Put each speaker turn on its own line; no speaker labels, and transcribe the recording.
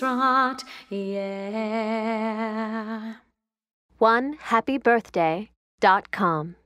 Isra'at, yeah.
One happy birthday dot com.